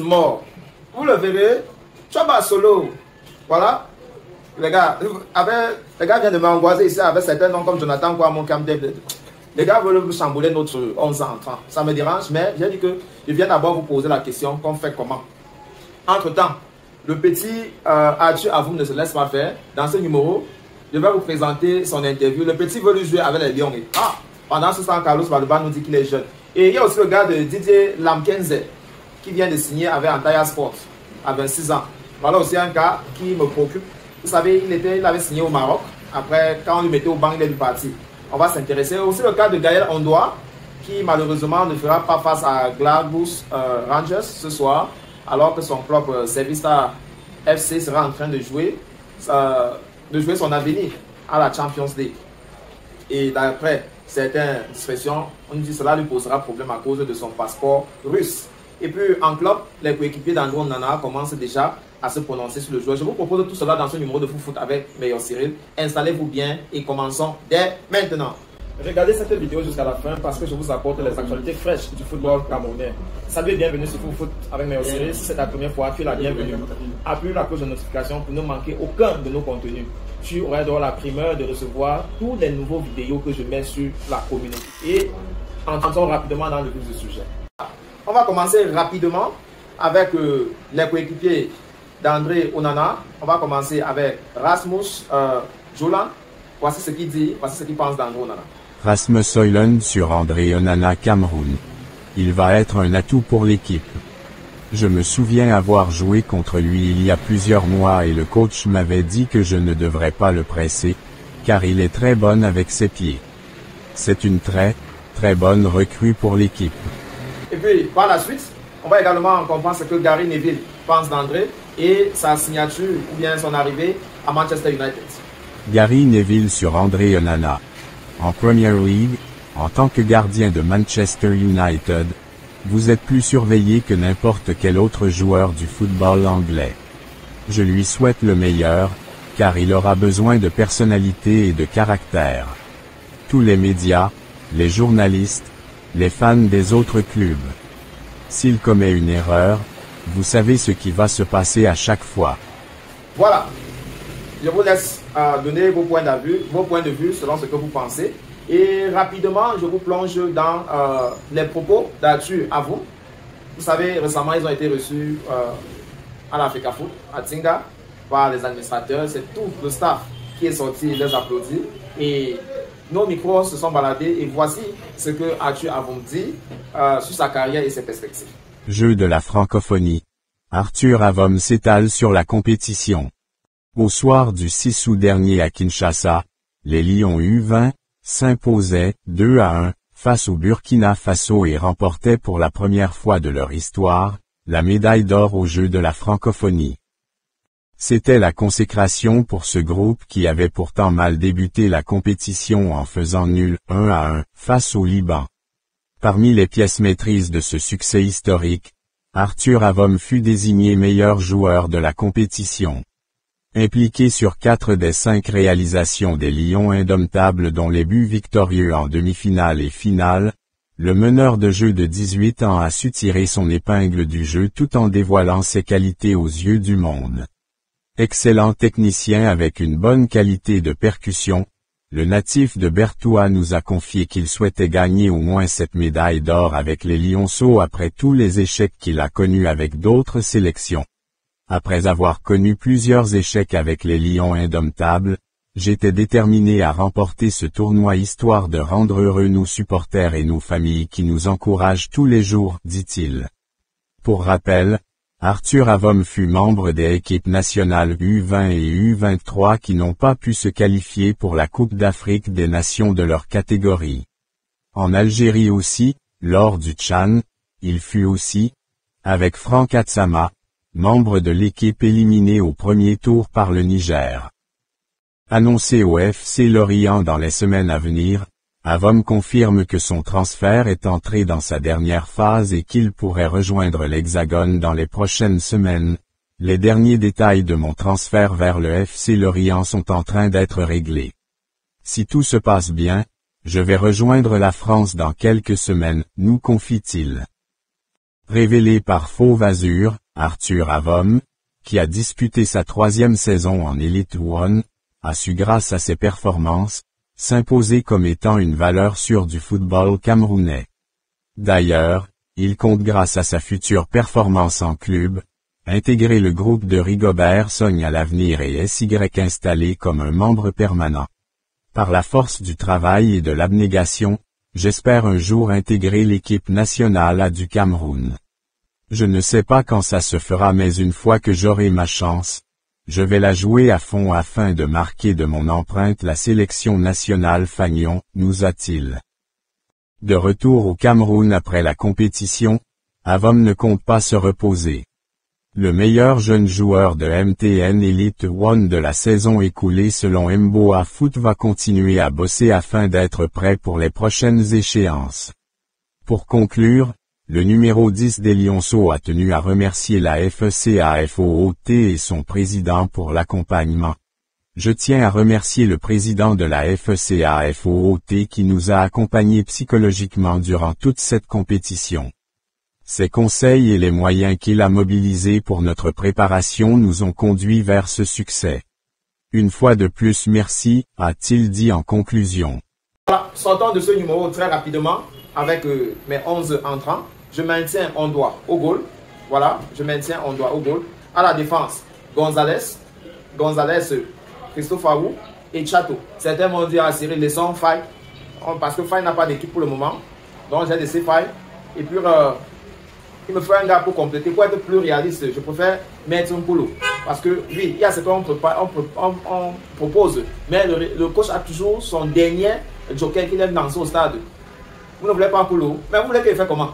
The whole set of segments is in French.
mort. Vous le verrez, Chaba Solo. Voilà. Les gars, avec, les gars viennent de m'angoisser ici avec certains noms comme Jonathan Kwamon David. Les gars veulent chambouler notre 11 ans entrant. Ça me dérange, mais j'ai dit que je viens d'abord vous poser la question qu'on fait comment. Entre-temps, le petit euh, Arthur Avoum ne se laisse pas faire. Dans ce numéro, je vais vous présenter son interview. Le petit veut lui jouer avec les Lions. ah, pendant ce temps, Carlos Valdeban nous dit qu'il est jeune. Et il y a aussi le gars de Didier Lamkenze qui vient de signer avec Antaya Sports à 26 ans. Voilà aussi un cas qui me préoccupe. Vous savez, il, avait signé au Maroc. Après, quand on lui mettait au banc, il est parti. On va s'intéresser. Aussi le cas de Gaël Ondoa, qui malheureusement ne fera pas face à Gladys euh, Rangers ce soir, alors que son club euh, Servista FC sera en train de jouer, de jouer son avenir à la Champions League. Et d'après certaines expressions, on dit que cela lui posera problème à cause de son passeport russe. Et puis en club, les coéquipiers d'Andrew Nana commencent déjà à se prononcer sur le joueur. Je vous propose tout cela dans ce numéro de Foot avec Meilleur Cyril. Installez-vous bien et commençons dès maintenant. Regardez cette vidéo jusqu'à la fin parce que je vous apporte les actualités fraîches du football camerounais. Salut et bienvenue sur Foot avec Meilleur Cyril. Si c'est ta première fois, tu es la bienvenue. Appuie la cloche de notification pour ne manquer aucun de nos contenus. Tu auras la primeur de recevoir tous les nouveaux vidéos que je mets sur la communauté. Et entrons rapidement dans le vif du sujet. On va commencer rapidement avec euh, les coéquipiers d'André Onana. On va commencer avec Rasmus euh, Jolan. Voici ce qu'il dit, voici ce qu'il pense d'André Onana. Rasmus Oyland sur André Onana Cameroun. Il va être un atout pour l'équipe. Je me souviens avoir joué contre lui il y a plusieurs mois et le coach m'avait dit que je ne devrais pas le presser, car il est très bon avec ses pieds. C'est une très, très bonne recrue pour l'équipe. Et puis, par la suite, on va également comprendre ce que Gary Neville pense d'André et sa signature ou bien son arrivée à Manchester United. Gary Neville sur André Onana. En Premier League, en tant que gardien de Manchester United, vous êtes plus surveillé que n'importe quel autre joueur du football anglais. Je lui souhaite le meilleur, car il aura besoin de personnalité et de caractère. Tous les médias, les journalistes, les fans des autres clubs. S'il commet une erreur, vous savez ce qui va se passer à chaque fois. Voilà. Je vous laisse euh, donner vos points, de vue, vos points de vue selon ce que vous pensez. Et rapidement, je vous plonge dans euh, les propos d'Arthur à vous. Vous savez, récemment, ils ont été reçus euh, à l'Africa Foot, à Tinga, par les administrateurs. C'est tout le staff qui est sorti les applaudit. Et nos micros se sont baladés et voici ce que Arthur Avon dit euh, sur sa carrière et ses perspectives. Jeu de la francophonie. Arthur Avom s'étale sur la compétition. Au soir du 6 août dernier à Kinshasa, les Lions U20 s'imposaient 2 à 1 face au Burkina Faso et remportaient pour la première fois de leur histoire, la médaille d'or aux Jeux de la francophonie. C'était la consécration pour ce groupe qui avait pourtant mal débuté la compétition en faisant nul 1 à 1 face au Liban. Parmi les pièces maîtrises de ce succès historique, Arthur Avom fut désigné meilleur joueur de la compétition. Impliqué sur quatre des cinq réalisations des Lions indomptables dont les buts victorieux en demi-finale et finale, le meneur de jeu de 18 ans a su tirer son épingle du jeu tout en dévoilant ses qualités aux yeux du monde. Excellent technicien avec une bonne qualité de percussion, le natif de Bertoua nous a confié qu'il souhaitait gagner au moins cette médaille d'or avec les Lionceaux après tous les échecs qu'il a connus avec d'autres sélections. Après avoir connu plusieurs échecs avec les Lions indomptables, j'étais déterminé à remporter ce tournoi histoire de rendre heureux nos supporters et nos familles qui nous encouragent tous les jours, dit-il. Pour rappel, Arthur Avom fut membre des équipes nationales U20 et U23 qui n'ont pas pu se qualifier pour la Coupe d'Afrique des Nations de leur catégorie. En Algérie aussi, lors du Tchan, il fut aussi, avec Franck Atsama, membre de l'équipe éliminée au premier tour par le Niger. Annoncé au FC Lorient dans les semaines à venir, Avom confirme que son transfert est entré dans sa dernière phase et qu'il pourrait rejoindre l'Hexagone dans les prochaines semaines. Les derniers détails de mon transfert vers le FC Lorient sont en train d'être réglés. Si tout se passe bien, je vais rejoindre la France dans quelques semaines, nous confie-t-il. Révélé par Fauve Azur, Arthur Avom, qui a disputé sa troisième saison en Elite One, a su grâce à ses performances, s'imposer comme étant une valeur sûre du football camerounais. D'ailleurs, il compte grâce à sa future performance en club, intégrer le groupe de Rigobert Sogne à l'avenir et SY installé comme un membre permanent. Par la force du travail et de l'abnégation, j'espère un jour intégrer l'équipe nationale à du Cameroun. Je ne sais pas quand ça se fera mais une fois que j'aurai ma chance, je vais la jouer à fond afin de marquer de mon empreinte la sélection nationale Fagnon, nous a-t-il. De retour au Cameroun après la compétition, Avom ne compte pas se reposer. Le meilleur jeune joueur de MTN Elite One de la saison écoulée selon Mboa Foot va continuer à bosser afin d'être prêt pour les prochaines échéances. Pour conclure, le numéro 10 des Lionceaux a tenu à remercier la FECAFOOT et son président pour l'accompagnement. Je tiens à remercier le président de la FECAFOOT qui nous a accompagnés psychologiquement durant toute cette compétition. Ses conseils et les moyens qu'il a mobilisés pour notre préparation nous ont conduits vers ce succès. Une fois de plus merci, a-t-il dit en conclusion. Sortons de ce numéro très rapidement avec euh, mes 11 entrants. Je maintiens on doigt au goal. Voilà, je maintiens on doigt au goal. À la défense, Gonzalez, Gonzalez, Christophe Aou et Chateau. Certains m'ont dit à Cyril, laissons Faye. Parce que Faye n'a pas d'équipe pour le moment. Donc j'ai laissé Faye. Et puis, euh, il me faut un gars pour compléter, pour être plus réaliste. Je préfère mettre un boulot. Parce que oui, il y a ce qu'on on, propose. Mais le, coach a toujours son dernier joker qu'il aime dans son stade. Vous ne voulez pas un boulot. Mais vous voulez qu'il fasse comment?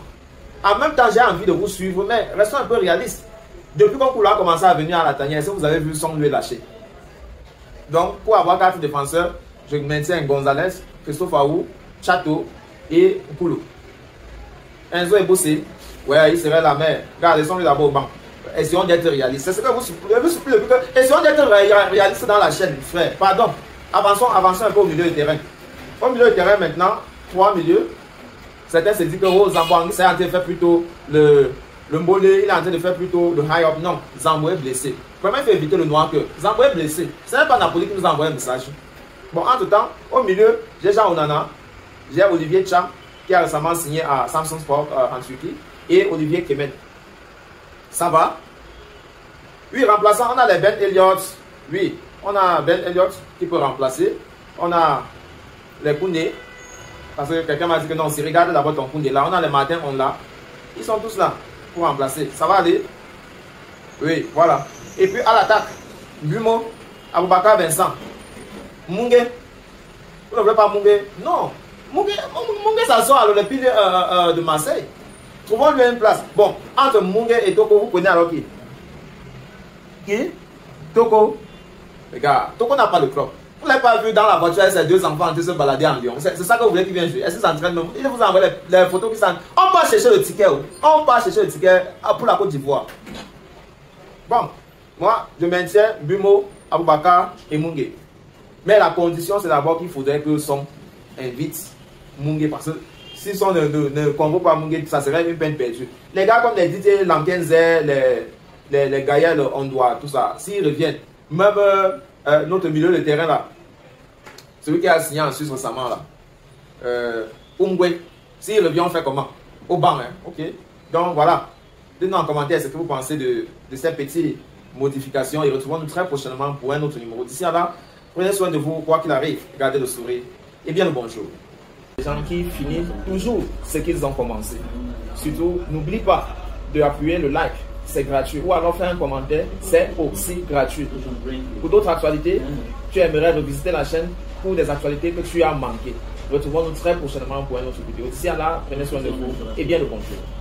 En même temps, j'ai envie de vous suivre, mais restons un peu réalistes. Depuis qu'on a commencé à venir à la tanière, que vous avez vu son lui lâcher Donc, pour avoir quatre défenseurs, je maintiens Gonzalez, Christophe Aou, Chateau et Poulou. Enzo est bossé, Ouais, il serait la mère. Regardez, sont d'abord au banc. Essayons d'être réalistes. C'est ce que vous supplie Essayons d'être réalistes dans la chaîne, frère. Pardon. Avançons, avançons un peu au milieu du terrain. Au milieu du terrain, maintenant, trois milieux. Certains se disent que oh, Zambouang, c'est en train de faire plutôt le, le Mbolé, il est en train de faire plutôt le high up. Non, Zamboué est blessé. Vraiment, il faut éviter le noir que Zamboué est blessé? Ce n'est pas Napoli qui nous a envoyé un message. Bon, entre temps, au milieu, j'ai Jean Onana, j'ai Olivier Cham, qui a récemment signé à Samsung Sport euh, en Turquie et Olivier Kemen. Ça va? Oui, remplaçant, on a les Ben Elliott. Oui, on a Ben Elliott qui peut remplacer. On a les Koundé. Parce que quelqu'un m'a dit que non, si regarde d'abord ton Koundé là, on a les Martin, on l'a. Ils sont tous là pour remplacer. Ça va aller? Oui, voilà. Et puis à l'attaque, Bumo, Aboubakar Vincent, Mungé. Vous ne voulez pas Mungé Non. Mungé, ça sort à l'Olympique euh, euh, de Marseille. Trouvons-lui une place. Bon, entre Mungue et Toko, vous connaissez alors qui? Qui? Toko. Regarde, Toko n'a pas de club. L'avez pas vu dans la voiture avec ses deux enfants en train de se balader en Lyon. C'est ça que vous voulez qu'il vienne jouer? Est-ce qu'ils s'entraînent Il vous envoie les, photos qui s'entraînent. On va chercher le ticket. On va chercher le ticket pour la Côte d'Ivoire. Bon, moi, je maintiens Bumo, Aboubakar et Mungue. Mais la condition, c'est d'abord qu'il faudrait que son invite Mungue parce que S'ils sont ne, ne, pas Mungue, ça serait une peine perdue. Les gars comme les Didier Lankenze, les, les, les Gaël Ondoa, tout ça, s'ils reviennent, même euh, euh, notre milieu de terrain là, celui qui a signé en Suisse récemment là, euh, Umgwe, s'il revient, on fait comment? Au banc, hein, ok. Donc voilà. Dites-nous en commentaire ce que vous pensez de, de ces petites modifications et retrouvons-nous très prochainement pour un autre numéro. D'ici là, prenez soin de vous, quoi qu'il arrive, gardez le sourire et bien le bonjour. Les gens qui finissent toujours ce qu'ils ont commencé. Surtout, n'oublie pas d'appuyer le like, c'est gratuit. Ou alors faire un commentaire, c'est aussi gratuit. Pour d'autres actualités, tu aimerais revisiter la chaîne pour des actualités que tu as manquées. Retrouvons-nous très prochainement pour une autre vidéo. D'ici là, prenez soin de vous et bien le bonjour.